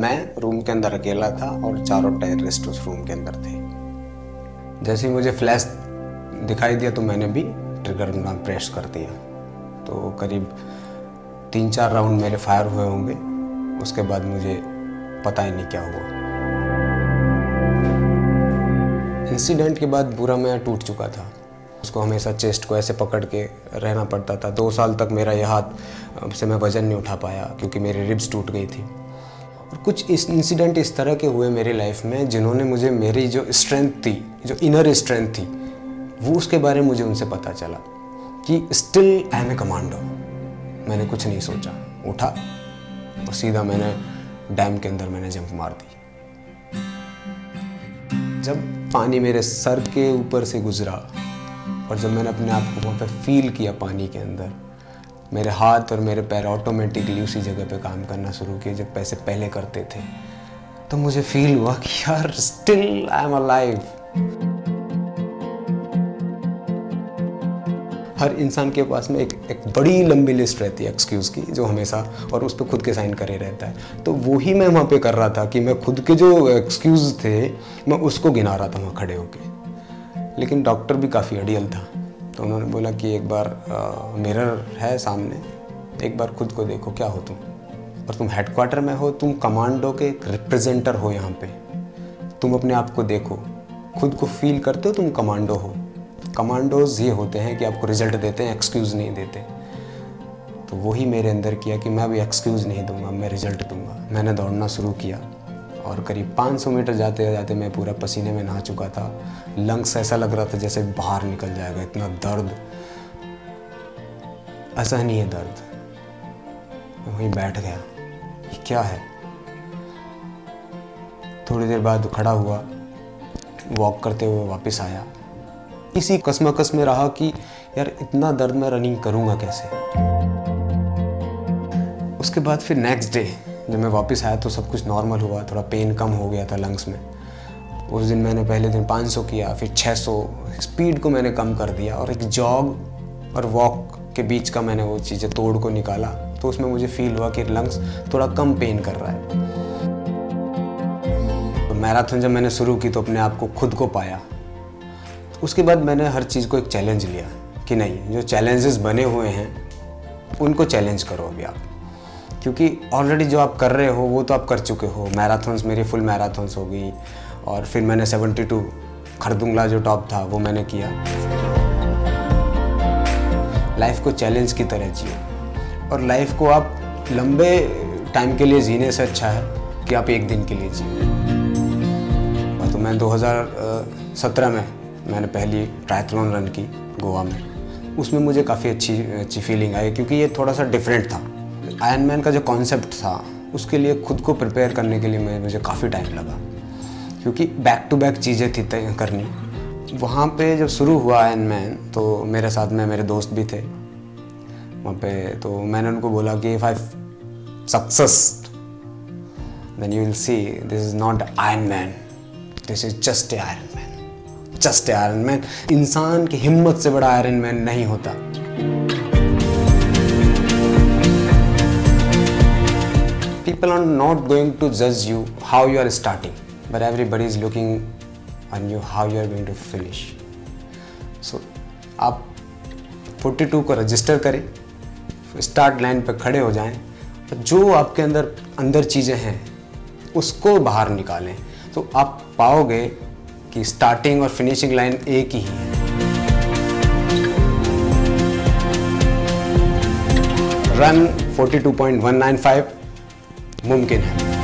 मैं रूम के अंदर अकेला था और चारों टेररिस्ट उस रूम के अंदर थे। जैसे ही मुझे फ्लैश दिखाई दिया तो मैंने भी ट्रिगर प्रेस कर दिया। तो करीब तीन चार राउंड मेरे फायर हुए होंगे, उसके बाद मुझे पता ही नहीं क्या हुआ। इंसिडेंट के बाद बुरा मैं टूट चुका था। उसको हमेशा चेस्ट को ऐसे पकड़ के रहना पड़ता था। दो साल तक मेरा यह हाथ से मैं वज़न नहीं उठा पाया, क्योंकि मेरी रिब्स टूट गई थी। कुछ इस इंसिडेंट इस तरह के हुए मेरी लाइफ में जिन्होंने मुझे मेरी जो स्ट्रेंथ थी, जो इनर स्ट्रेंथ थी, वो उसके बारे में मुझे उनसे पता चला कि still I am a commando मैंने कुछ नहीं सोचा। उठा और सीधा मैंने डैम के अंदर मैंने जंप मार दी। जब पानी मेरे सर के ऊपर से गुजरा और जब मैंने अपने आप को वहाँ पे फील किया पानी के अंदर मेरे हाथ और मेरे पैर ऑटोमेटिकली उसी जगह पे काम करना शुरू किए, जब पैसे पहले करते थे। तो मुझे फील हुआ कि यार स्टिल आई एम अलाइव हर इंसान के पास में एक एक बड़ी लंबी लिस्ट रहती है एक्सक्यूज़ की, जो हमेशा और उस पर खुद के साइन करे रहता है। तो वही मैं वहाँ पे कर रहा था कि मैं खुद के जो एक्सक्यूज़ थे, मैं उसको गिना रहा था वहाँ खड़े होके। लेकिन डॉक्टर भी काफ़ी अडियल था। तो उन्होंने बोला कि एक बार मिरर है सामने, एक बार खुद को देखो क्या हो तुम। और तुम हेडक्वार्टर में हो, तुम कमांडो के रिप्रेजेंटर हो यहाँ पे। तुम अपने आप को देखो, खुद को फील करते हो, तुम कमांडो हो। कमांडोज ये होते हैं कि आपको रिज़ल्ट देते हैं एक्सक्यूज़ नहीं देते। तो वही मेरे अंदर किया कि मैं भी एक्सक्यूज़ नहीं दूँगा, मैं रिज़ल्ट दूँगा। मैंने दौड़ना शुरू किया। और करीब 500 मीटर जाते जाते मैं पूरा पसीने में नहा चुका था। लंग्स ऐसा लग रहा था जैसे बाहर निकल जाएगा, इतना दर्द। है दर्द। वहीं बैठ गया। क्या है? थोड़ी देर बाद खड़ा हुआ वॉक करते हुए वापस आया। इसी कसमकस में रहा कि, यार, इतना दर्द मैं रनिंग करूँगा कैसे? उसके बाद फिर नेक्स्ट डे जब मैं वापस आया तो सब कुछ नॉर्मल हुआ, थोड़ा पेन कम हो गया था लंग्स में। उस दिन मैंने पहले दिन 500 किया, फिर 600 स्पीड को मैंने कम कर दिया और एक जॉग और वॉक के बीच का मैंने वो चीज़ें तोड़ को निकाला। तो उसमें मुझे फील हुआ कि लंग्स थोड़ा कम पेन कर रहा है। तो मैराथन जब मैंने शुरू की तो अपने आप को खुद को पाया। उसके बाद मैंने हर चीज़ को एक चैलेंज लिया कि नहीं, जो चैलेंजेस बने हुए हैं, उनको चैलेंज करो अभी आप। क्योंकि ऑलरेडी जो आप कर रहे हो, वो तो आप कर चुके हो। मैराथन्स मेरी फुल मैराथन्स हो गई। और फिर मैंने 72 खरदुंगला जो टॉप था, वो मैंने किया। लाइफ को चैलेंज की तरह जियो। और लाइफ को आप लंबे टाइम के लिए जीने से अच्छा है कि आप एक दिन के लिए जियो। तो मैं 2017 में मैंने पहली ट्रायथलॉन रन की गोवा में। उसमें मुझे काफ़ी अच्छी अच्छी फीलिंग आई, क्योंकि ये थोड़ा सा डिफरेंट था। आयरन मैन का जो कॉन्सेप्ट था, उसके लिए खुद को प्रिपेयर करने के लिए मुझे काफ़ी टाइम लगा। क्योंकि बैक टू बैक चीज़ें थी तय करनी। वहाँ पे जब शुरू हुआ आयरन मैन तो मेरे साथ में मेरे दोस्त भी थे। वहाँ पे तो मैंने उनको बोला कि if I success then you will see this is not Iron Man this is just a Iron Man just a Iron Man इंसान की हिम्मत से बड़ा आयरन मैन नहीं होता। People are not going to judge you how you are starting but everybody is looking on you how you are going to finish so आप 42 को register करें स्टार्ट लाइन पर खड़े हो जाएँ और जो आपके अंदर अंदर चीज़ें हैं उसको बाहर निकालें तो आप पाओगे कि स्टार्टिंग और फिनिशिंग लाइन एक ही है रन 42.195 मुमकिन है।